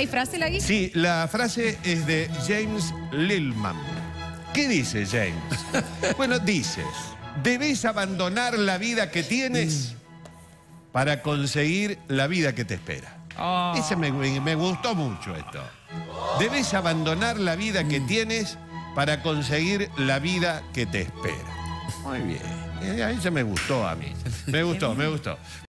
¿Hay frase, la? Sí, la frase es de James Lillman. ¿Qué dice James? bueno, dices, debes abandonar la vida que tienes mm. para conseguir la vida que te espera. Ah. Ese me, gustó mucho esto. Debes abandonar la vida que mm. tienes para conseguir la vida que te espera. Muy bien. Eh, Ese me gustó a mí. Me gustó, me gustó.